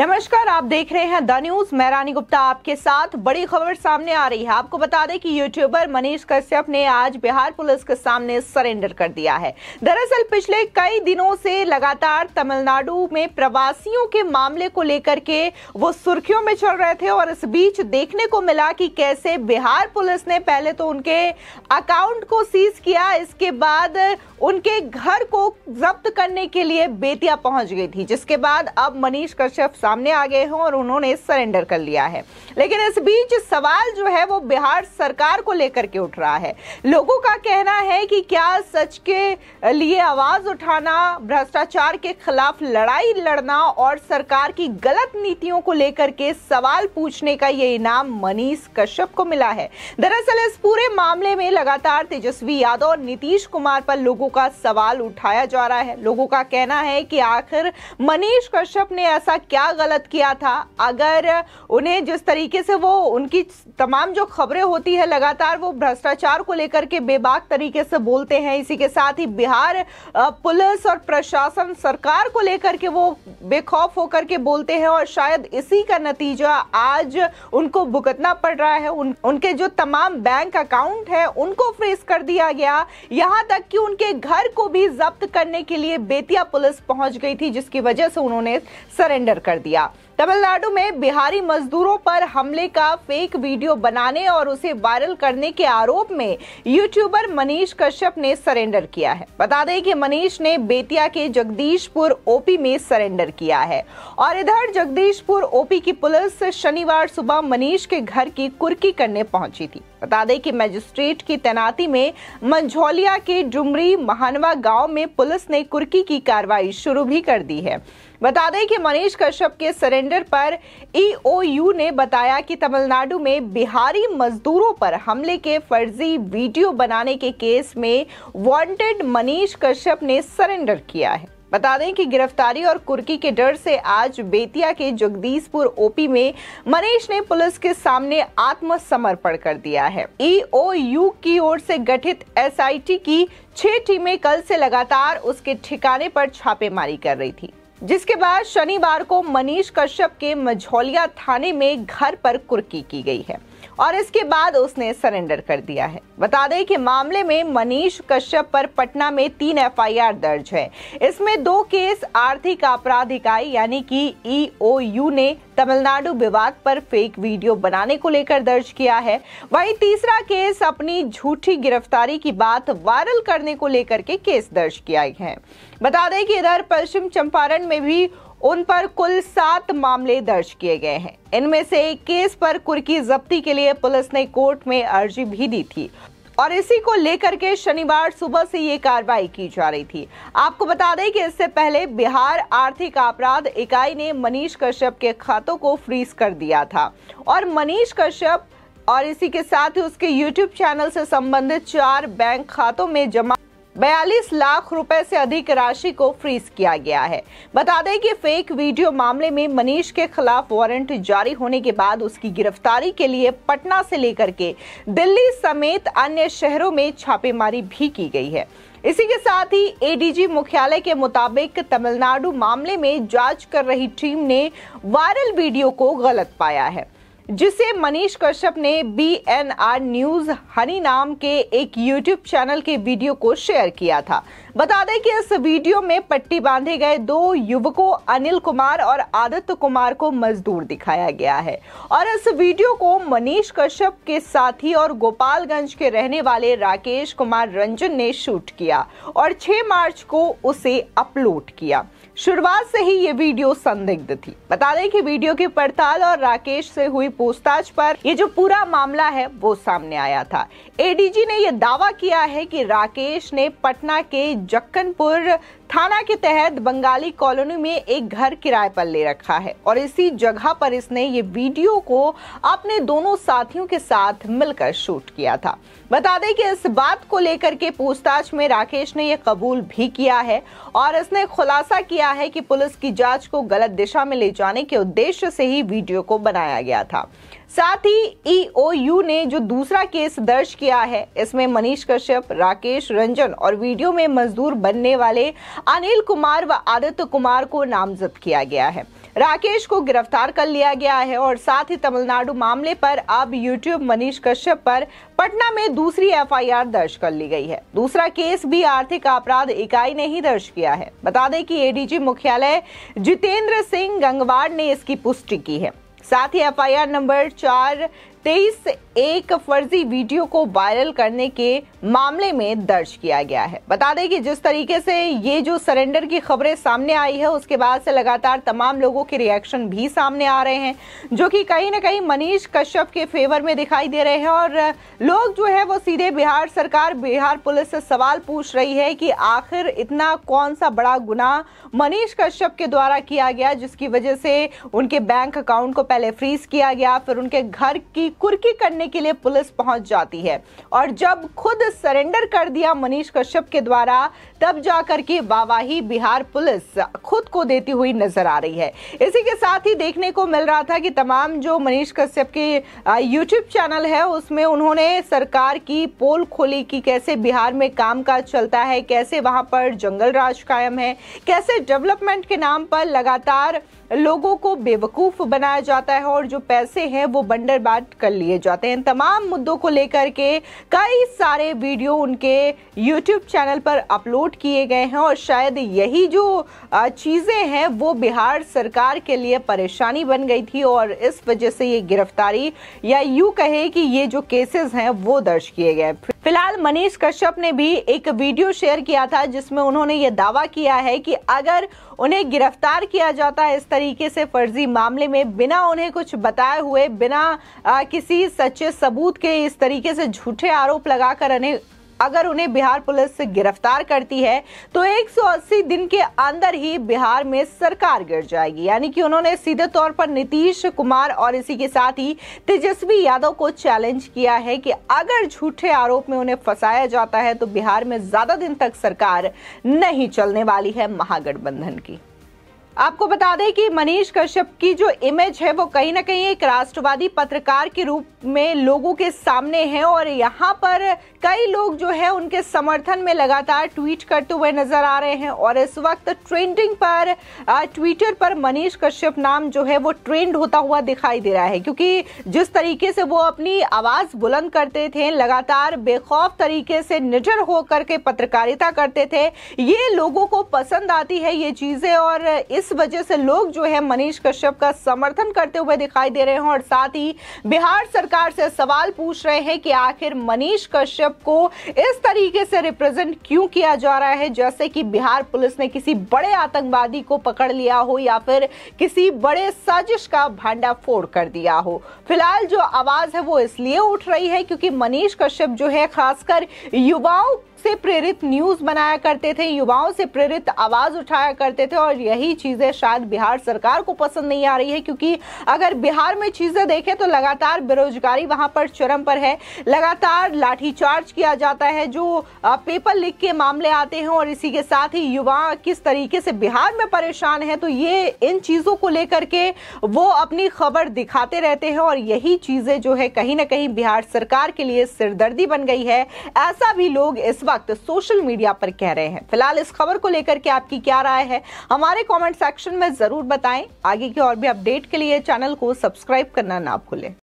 नमस्कार, आप देख रहे हैं द न्यूज़। मैं रानी गुप्ता आपके साथ। बड़ी खबर सामने आ रही है। आपको बता दें कि यूट्यूबर मनीष कश्यप ने आज बिहार पुलिस के सामने सरेंडर कर दिया है। दरअसल, पिछले कई दिनों से लगातार तमिलनाडु में प्रवासियों के मामले को लेकर के वो सुर्खियों में चल रहे थे और इस बीच देखने को मिला कि कैसे बिहार पुलिस ने पहले तो उनके अकाउंट को सीज किया। इसके बाद उनके घर को जब्त करने के लिए बेतिया पहुँच गई थी, जिसके बाद अब मनीष कश्यप सामने आ गए हैं और उन्होंने सरेंडर कर लिया है। लेकिन इस बीच सवाल जो है वो बिहार सरकार को लेकर के उठ रहा है। लोगों का कहना है कि क्या सच के लिए आवाज़ उठाना, भ्रष्टाचार के खिलाफ लड़ाई लड़ना और सरकार की गलत नीतियों को लेकर के सवाल पूछने का ये इनाम मनीष कश्यप को मिला है। दरअसल इस पूरे मामले में लगातार तेजस्वी यादव और नीतीश कुमार पर लोगों का सवाल उठाया जा रहा है। लोगों का कहना है कि आखिर मनीष कश्यप ने ऐसा क्या गलत किया था। अगर उन्हें जिस तरीके से वो उनकी तमाम जो खबरें होती है लगातार वो भ्रष्टाचार को लेकर के बेबाक तरीके से बोलते हैं। इसी के साथ ही बिहार पुलिस और प्रशासन सरकार को लेकर के वो बेखौफ होकर के बोलते हैं और शायद इसी का नतीजा आज उनको भुगतना पड़ रहा है। उन, उनके जो तमाम बैंक अकाउंट है उनको फ्रीज कर दिया गया। यहाँ तक कि उनके घर को भी जब्त करने के लिए बेतिया पुलिस पहुँच गई थी जिसकी वजह से उन्होंने सरेंडर कर दिया। तमिलनाडु में बिहारी मजदूरों पर हमले का फेक वीडियो बनाने और उसे वायरल करने के आरोप में यूट्यूबर मनीष कश्यप ने सरेंडर किया है। बता दें कि मनीष ने बेतिया के जगदीशपुर ओपी में सरेंडर किया है और इधर जगदीशपुर ओपी की पुलिस शनिवार सुबह मनीष के घर की कुर्की करने पहुँची थी। बता दें कि मजिस्ट्रेट की तैनाती में मंझौलिया के डुमरी महानवा गाँव में पुलिस ने कुर्की की कार्रवाई शुरू भी कर दी है। बता दें कि मनीष कश्यप के सरेंडर पर ईओयू ने बताया कि तमिलनाडु में बिहारी मजदूरों पर हमले के फर्जी वीडियो बनाने के केस में वांटेड मनीष कश्यप ने सरेंडर किया है। बता दें कि गिरफ्तारी और कुर्की के डर से आज बेतिया के जगदीशपुर ओपी में मनीष ने पुलिस के सामने आत्मसमर्पण कर दिया है। ईओयू की ओर से गठित एसआईटी की छह टीमें कल से लगातार उसके ठिकाने पर छापेमारी कर रही थी। जिसके बाद शनिवार को मनीष कश्यप के मझौलिया थाने में घर पर कुर्की की गई है और इसके बाद उसने सरेंडर कर दिया है। बता दें कि मामले में मनीष कश्यप पर पटना में तीन एफआईआर दर्ज है। इसमें दो केस आर्थिक अपराध इकाई यानी कि ईओयू ने तमिलनाडु विवाद पर फेक वीडियो बनाने को लेकर दर्ज किया है। वहीं तीसरा केस अपनी झूठी गिरफ्तारी की बात वायरल करने को लेकर के केस दर्ज किया है। बता दें कि इधर पश्चिम चंपारण में भी उन पर कुल सात मामले दर्ज किए गए हैं। इनमें से एक केस पर कुर्की जब्ती के लिए पुलिस ने कोर्ट में अर्जी भी दी थी। और इसी को लेकर के शनिवार सुबह से ये कार्रवाई की जा रही थी। आपको बता दें कि इससे पहले बिहार आर्थिक अपराध इकाई ने मनीष कश्यप के खातों को फ्रीज कर दिया था। और मनीष कश्यप और इसी के साथ ही उसके यूट्यूब चैनल से संबंधित चार बैंक खातों में जमा बयालीस लाख रुपए से अधिक राशि को फ्रीज किया गया है। बता दें कि फेक वीडियो मामले में मनीष के खिलाफ वारंट जारी होने के बाद उसकी गिरफ्तारी के लिए पटना से लेकर के दिल्ली समेत अन्य शहरों में छापेमारी भी की गई है। इसी के साथ ही एडीजी मुख्यालय के मुताबिक तमिलनाडु मामले में जाँच कर रही टीम ने वायरल वीडियो को गलत पाया है। जिसे मनीष कश्यप ने बी एन आर न्यूज़ हनी नाम के एक यूट्यूब चैनल के वीडियो को शेयर किया था। बता दें कि इस वीडियो में पट्टी बांधे गए दो युवकों, अनिल कुमार और आदित्य कुमार को मजदूर दिखाया गया है। और इस वीडियो को मनीष कश्यप के साथी और गोपालगंज के रहने वाले राकेश कुमार रंजन ने शूट किया और 6 मार्च को उसे अपलोड किया। शुरुआत से ही ये वीडियो संदिग्ध थी। बता दें कि वीडियो की पड़ताल और राकेश से हुई पूछताछ पर ये जो पूरा मामला है, वो सामने आया था। एडीजी ने यह दावा किया है कि राकेश ने पटना के जक्कनपुर थाना के तहत बंगाली कॉलोनी में एक घर किराए पर ले रखा है और इसी जगह पर इसने ये वीडियो को अपने दोनों साथियों के साथ मिलकर शूट किया था। बता दें कि इस बात को लेकर के पूछताछ में राकेश ने यह कबूल भी किया है और इसने खुलासा किया है कि पुलिस की जाँच को गलत दिशा में ले जाने के उद्देश्य से ही वीडियो को बनाया गया था। साथ ही ईओयू ने जो दूसरा केस दर्ज किया है, इसमें मनीष कश्यप, राकेश रंजन और वीडियो में मजदूर बनने वाले अनिल कुमार व आदित्य कुमार को नामजद किया गया है। राकेश को गिरफ़्तार कर लिया गया है और साथ ही तमिलनाडु मामले पर अब यूट्यूब मनीष कश्यप पर पटना में दूसरी एफआईआर दर्ज कर ली गई है। दूसरा केस भी आर्थिक अपराध इकाई ने ही दर्ज किया है। बता दें कि एडीजी मुख्यालय जितेंद्र सिंह गंगवार ने इसकी पुष्टि की है। साथ ही एफआईआर नंबर चार तेईस एक फर्जी वीडियो को वायरल करने के मामले में दर्ज किया गया है। बता दें कि जिस तरीके से ये जो सरेंडर की खबरें सामने आई है, उसके बाद से लगातार तमाम लोगों के रिएक्शन भी सामने आ रहे हैं, जो कि कहीं ना कहीं मनीष कश्यप के फेवर में दिखाई दे रहे हैं और लोग जो है वो सीधे बिहार सरकार, बिहार पुलिस से सवाल पूछ रही है कि आखिर इतना कौन सा बड़ा गुना मनीष कश्यप के द्वारा किया गया, जिसकी वजह से उनके बैंक अकाउंट को पहले फ्रीज किया गया, फिर उनके घर की कुर्की करने के लिए पुलिस पहुँच जाती है। और जब खुद सरेंडर कर दिया मनीष कश्यप के द्वारा तब जाकर के वावाही बिहार पुलिस खुद को देती हुई नज़र आ रही है। इसी के साथ ही देखने को मिल रहा था कि तमाम जो मनीष कश्यप के यूट्यूब चैनल है, उसमें उन्होंने सरकार की पोल खोली कि कैसे बिहार में काम काज चलता है, कैसे वहाँ पर जंगल राज कायम है, कैसे डेवलपमेंट के नाम पर लगातार लोगों को बेवकूफ़ बनाया जाता है और जो पैसे हैं वो बंडर बाट कर लिए जाते हैं। तमाम मुद्दों को लेकर के कई सारे वीडियो उनके यूट्यूब चैनल पर अपलोड किए गए हैं और शायद यही जो चीज़ें हैं वो बिहार सरकार के लिए परेशानी बन गई थी और इस वजह से ये गिरफ्तारी या यूँ कहे कि ये जो केसेस हैं वो दर्ज किए गए। फ़िलहाल मनीष कश्यप ने भी एक वीडियो शेयर किया था जिसमें उन्होंने ये दावा किया है कि अगर उन्हें गिरफ़्तार किया जाता है इस तरीके से फर्जी मामले में बिना उन्हें कुछ बताए हुए बिना आ, किसी सच्चे सबूत के इस तरीके से झूठे आरोप लगाकर उन्हें अगर उन्हें बिहार पुलिस गिरफ़्तार करती है तो 180 दिन के अंदर ही बिहार में सरकार गिर जाएगी। यानी कि उन्होंने सीधे तौर पर नीतीश कुमार और इसी के साथ ही तेजस्वी यादव को चैलेंज किया है कि अगर झूठे आरोप में उन्हें फंसाया जाता है तो बिहार में ज़्यादा दिन तक सरकार नहीं चलने वाली है महागठबंधन की। आपको बता दें कि मनीष कश्यप की जो इमेज है, वो कहीं ना कहीं एक राष्ट्रवादी पत्रकार के रूप में लोगों के सामने है और यहाँ पर कई लोग जो है, उनके समर्थन में लगातार ट्वीट करते हुए नज़र आ रहे हैं और इस वक्त ट्रेंडिंग पर ट्विटर पर मनीष कश्यप नाम जो है, वो ट्रेंड होता हुआ दिखाई दे रहा है। क्योंकि जिस तरीके से वो अपनी आवाज़ बुलंद करते थे, लगातार बेखौफ तरीके से निडर होकर के पत्रकारिता करते थे, ये लोगों को पसंद आती है ये चीज़ें और इस इस वजह से लोग जो है मनीष कश्यप का समर्थन करते हुए दिखाई दे रहे हैं और साथ ही बिहार सरकार से सवाल पूछ रहे हैं कि आखिर मनीष कश्यप को इस तरीके से रिप्रेजेंट क्यों किया जा रहा है? जैसे कि बिहार पुलिस ने किसी बड़े आतंकवादी को पकड़ लिया हो या फिर किसी बड़े साजिश का भांडा फोड़ कर दिया हो? फ़िलहाल जो आवाज़ है वो इसलिए उठ रही है क्योंकि मनीष कश्यप जो है, खासकर युवाओं से प्रेरित न्यूज़ बनाया करते थे, युवाओं से प्रेरित आवाज़ उठाया करते थे और यही चीज़ें शायद बिहार सरकार को पसंद नहीं आ रही है, क्योंकि अगर बिहार में चीज़ें देखें तो लगातार बेरोजगारी वहाँ पर चरम पर है। लगातार लाठीचार्ज किया जाता है, जो पेपर लीक के मामले आते हैं और इसी के साथ ही युवा किस तरीके से बिहार में परेशान है तो ये, इन चीज़ों को लेकर के वो अपनी खबर दिखाते रहते हैं और यही चीज़ें जो है कहीं ना कहीं बिहार सरकार के लिए सिरदर्दी बन गई है। ऐसा भी लोग इस वक्त सोशल मीडिया पर कह रहे हैं। फ़िलहाल इस खबर को लेकर के आपकी क्या राय है, हमारे कमेंट सेक्शन में ज़रूर बताएँ। आगे की और भी अपडेट के लिए चैनल को सब्सक्राइब करना ना भूलें।